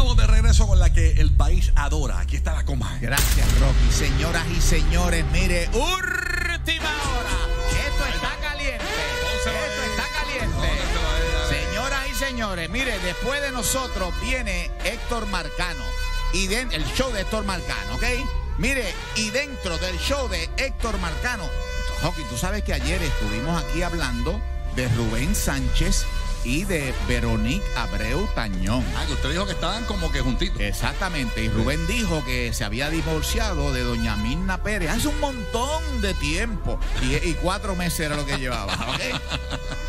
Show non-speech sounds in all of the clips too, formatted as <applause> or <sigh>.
estamos de regreso con la que el país adora. Aquí está la coma. Gracias, Rocky. Señoras y señores, mire, última hora. Esto está caliente. Esto está caliente. Señoras y señores, mire, después de nosotros viene Héctor Marcano. Y den- el show de Héctor Marcano, ¿ok? Mire, y dentro del show de Héctor Marcano, Rocky, tú sabes que ayer estuvimos aquí hablando de Rubén Sánchez y de Veronique Abreu Tañón. Ah, que usted dijo que estaban como que juntitos. Exactamente, y Rubén dijo que se había divorciado de doña Mirna Pérez hace un montón de tiempo y, y cuatro meses era lo que llevaba. <laughs> ¿ok?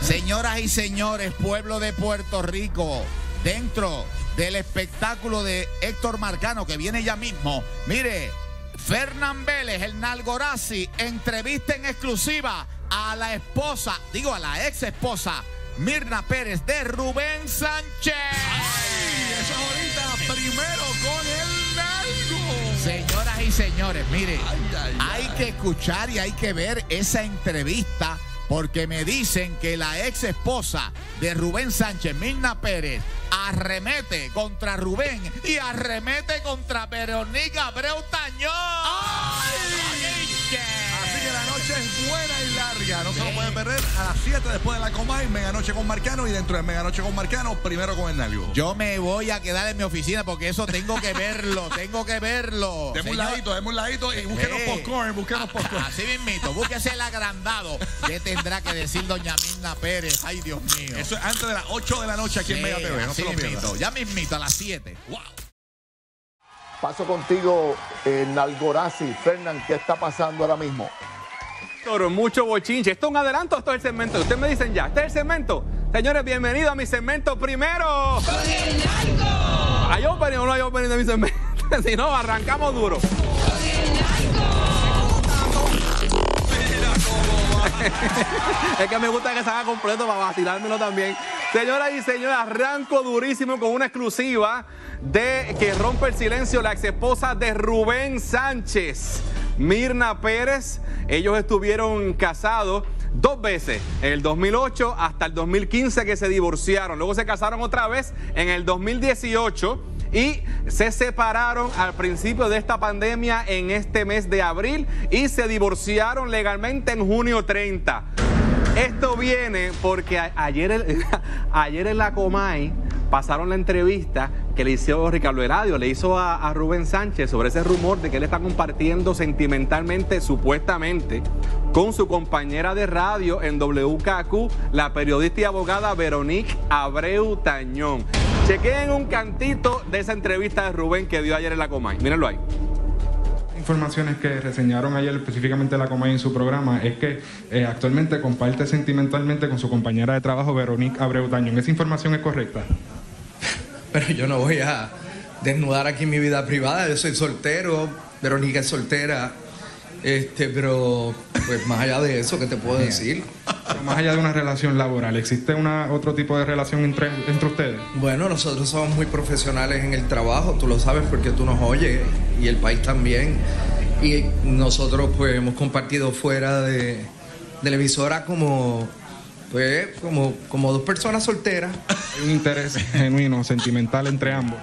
Señoras y señores, pueblo de Puerto Rico, dentro del espectáculo de Héctor Marcano que viene ya mismo, mire, Fernán Vélez, el Nalgorazi, entrevista en exclusiva a la esposa, digo a la ex esposa, Mirna Pérez de Rubén Sánchez. Y eso es ahorita primero con el nalgo. Señoras y señores, mire, Ay, ay, hay ay. que escuchar y hay que ver esa entrevista porque me dicen que la ex esposa de Rubén Sánchez, Mirna Pérez, arremete contra Rubén y arremete contra Verónica Abreu Tañón. Así que la noche es buena No se lo pueden perder a las 7 después de la coma y Mega Noche con Marcano. Y dentro de Mega Noche con Marcano, primero con el nalgo. Yo me voy a quedar en mi oficina porque eso tengo que verlo, tengo que verlo. Deme un ladito, deme un ladito y búsquenos Eh. popcorn, búsquenos popcorn. Así mismito, búsquese el agrandado. ¿Qué tendrá que decir doña Mirna Pérez? Ay, Dios mío. Eso es antes de las 8 de la noche aquí en Mega TV. No se lo ya mismito, a las 7. Wow. Paso contigo, eh, Nalgorazi. Fernán, ¿qué está pasando ahora mismo? Toro, mucho bochinche. ¿Esto es un adelanto esto es el segmento? Ustedes me dicen ya, ¿este es el segmento? Señores, bienvenidos a mi segmento primero. ¡Con el ¿Hay opening o no hay opening de mi segmento? <laughs> si no, arrancamos duro. es que me gusta que se haga completo para vacilármelo también. Señoras y señores, arranco durísimo con una exclusiva de que rompe el silencio la ex esposa de Rubén Sánchez, Mirna Pérez. Ellos estuvieron casados dos veces, en el 2008 hasta el 2015 que se divorciaron. Luego se casaron otra vez en el 2018 y se separaron al principio de esta pandemia en este mes de abril y se divorciaron legalmente en junio 30. Esto viene porque ayer, <laughs> ayer en la Comay pasaron la entrevista que le hizo Ricardo Heradio, le hizo a, Rubén Sánchez sobre ese rumor de que él está compartiendo sentimentalmente, supuestamente, con su compañera de radio en WKQ, la periodista y abogada Veronique Abreu Tañón. Chequeen un cantito de esa entrevista de Rubén que dio ayer en la Comay. Mírenlo ahí. informaciones que reseñaron ayer específicamente la Comay en su programa es que eh, actualmente comparte sentimentalmente con su compañera de trabajo Veronique Abreu Tañón. ¿Esa información es correcta? Pero yo no voy a desnudar aquí mi vida privada. Yo soy soltero, Verónica es soltera. Este, pero pues más allá de eso, ¿qué te puedo decir? Pero más allá de una relación laboral, ¿existe una, otro tipo de relación entre, entre ustedes? Bueno, nosotros somos muy profesionales en el trabajo, tú lo sabes porque tú nos oyes y el país también. Y nosotros pues hemos compartido fuera de, de la emisora como pues como, como dos personas solteras. Hay un interés genuino, sentimental entre ambos.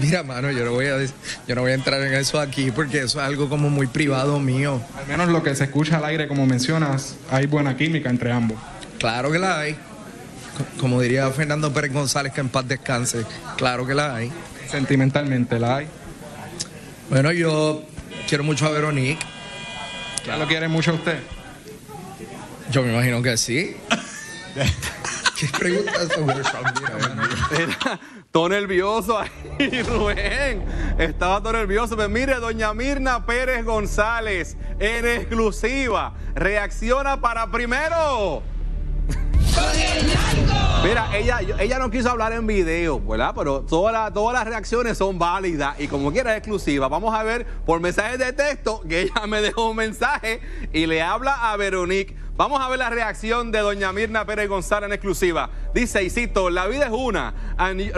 Mira, mano, yo no voy a yo no voy a entrar en eso aquí porque eso es algo como muy privado mío. Al menos lo que se escucha al aire, como mencionas, hay buena química entre ambos. Claro que la hay. Co- Como diría Fernando Pérez González, que en paz descanse. Claro que la hay. Sentimentalmente la hay. Bueno, yo quiero mucho a Veronique. ¿Ya lo quiere mucho usted? Yo me imagino que sí. <laughs> ¿Qué pregunta es esa, Mira, mano. Era todo nervioso ahí, <laughs> Rubén. Estaba todo nervioso. Pero mire, doña Mirna Pérez González, en exclusiva, reacciona para primero. Mira, ella, ella no quiso hablar en video, ¿verdad? Pero todas las- todas las reacciones son válidas y como quiera es exclusiva. Vamos a ver por mensajes de texto que ella me dejó un mensaje y le habla a Veronique. Vamos a ver la reacción de doña Mirna Pérez González en exclusiva. Dice, y cito, la vida es una.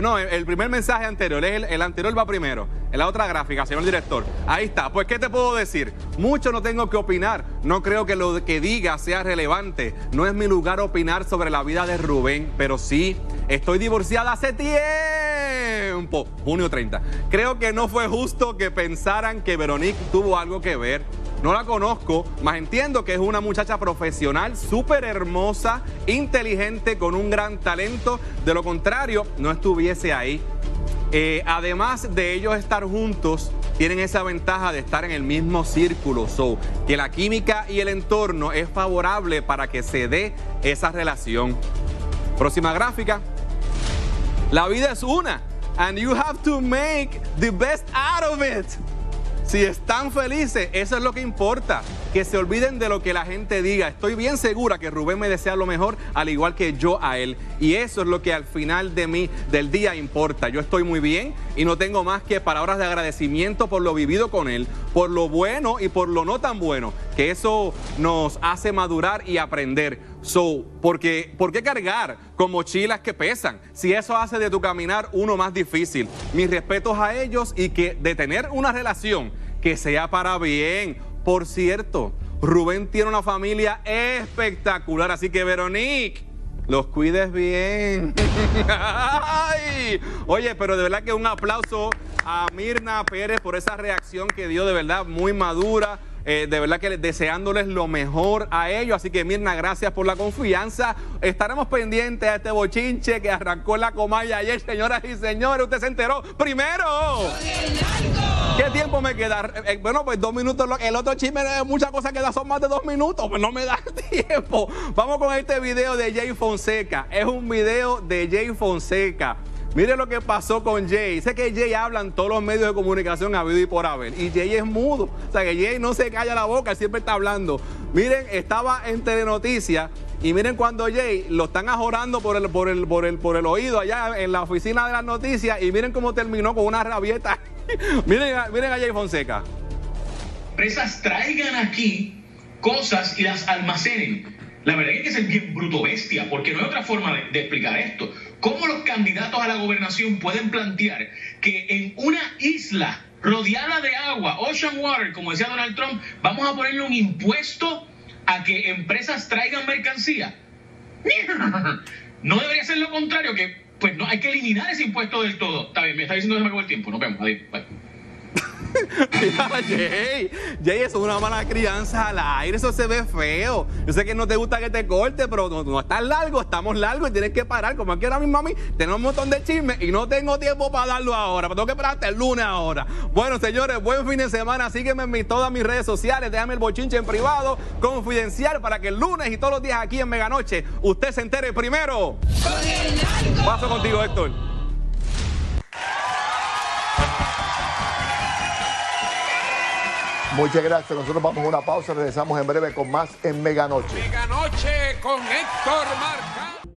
No, el primer mensaje anterior, el, el anterior va primero. En la otra gráfica, señor director. Ahí está. Pues, ¿qué te puedo decir? Mucho no tengo que opinar. No creo que lo que diga sea relevante. No es mi lugar opinar sobre la vida de Rubén, pero sí, estoy divorciada hace tiempo. Junio 30. Creo que no fue justo que pensaran que Veronique tuvo algo que ver. No la conozco, más entiendo que es una muchacha profesional, súper hermosa, inteligente, con un gran talento. De lo contrario, no estuviese ahí. Eh, además de ellos estar juntos, tienen esa ventaja de estar en el mismo círculo. So, que la química y el entorno es favorable para que se dé esa relación. Próxima gráfica. La vida es una. And you have to make the best out of it. Si están felices, eso es lo que importa. Que se olviden de lo que la gente diga. Estoy bien segura que Rubén me desea lo mejor, al igual que yo a él. Y eso es lo que al final de mí, del día importa. Yo estoy muy bien y no tengo más que palabras de agradecimiento por lo vivido con él, por lo bueno y por lo no tan bueno. Que eso nos hace madurar y aprender. So, porque, ¿por qué cargar con mochilas que pesan? Si eso hace de tu caminar uno más difícil. Mis respetos a ellos y que de tener una relación que sea para bien. Por cierto, Rubén tiene una familia espectacular, así que Veronique, los cuides bien. <laughs> Oye, pero de verdad que un aplauso a Mirna Pérez por esa reacción que dio de verdad muy madura. Eh, de verdad que deseándoles lo mejor a ellos. Así que Mirna, gracias por la confianza. Estaremos pendientes a este bochinche que arrancó la comaya ayer, señoras y señores. Usted se enteró primero. ¿Qué tiempo me queda? Eh, bueno, pues dos minutos. El otro chisme, eh, muchas cosas que da son más de dos minutos. Pues no me da <laughs> tiempo. Vamos con este video de Jay Fonseca. Es un video de Jay Fonseca. Mire lo que pasó con Jay. Sé que Jay habla en todos los medios de comunicación habido y por haber. Y Jay es mudo. O sea que Jay no se calla la boca, siempre está hablando. Miren, estaba en Telenoticias. Y miren cuando Jay lo están ajorando por el, por el, por el, por el oído allá en la oficina de las noticias. Y miren cómo terminó con una rabieta. <laughs> miren, a- miren a Jay Fonseca. empresas traigan aquí cosas y las almacenen. La verdad hay que ser bien bruto bestia, porque no hay otra forma de, de explicar esto. ¿Cómo los candidatos a la gobernación pueden plantear que en una isla rodeada de agua, ocean water, como decía Donald Trump, vamos a ponerle un impuesto a que empresas traigan mercancía? <laughs> No debería ser lo contrario, que pues no hay que eliminar ese impuesto del todo. Está bien, me está diciendo que se me acabó el tiempo. Nos vemos. Adiós. Bye. <laughs> Jay, Jay, eso es una mala crianza al aire, eso se ve feo. Yo sé que no te gusta que te corte, pero no, no estás largo, estamos largos y tienes que parar. Como aquí ahora mismo a tenemos un montón de chismes y no tengo tiempo para darlo ahora, tengo que esperar hasta el lunes ahora. Bueno, señores, buen fin de semana. Sígueme en todas mis redes sociales, déjame el bochinche en privado, confidencial, para que el lunes y todos los días aquí en Meganoche usted se entere primero. Paso contigo, Héctor. Muchas gracias. Nosotros vamos a una pausa. Regresamos en breve con más en Mega Noche. Mega Noche con Héctor Marca.